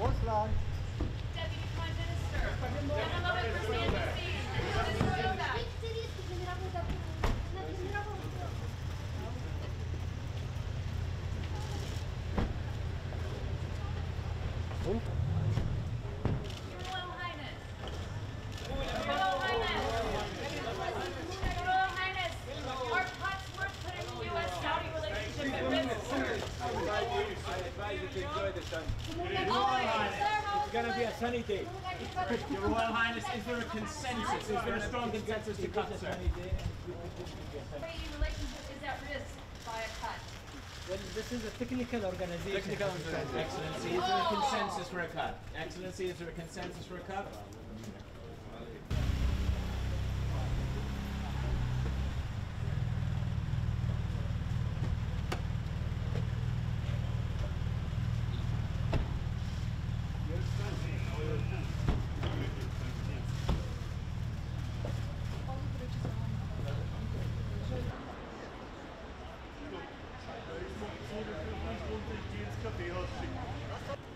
Russland. Und? To enjoy the um, sun. It's gonna be a sunny day. Your Royal Highness, is there a consensus? Is there a strong consensus to cut, sir? Trading relationship is at risk by a cut. Well, this is a technical organization. Technical Excellency, is there a consensus for a cut? Excellency, is there a consensus for a cut? That's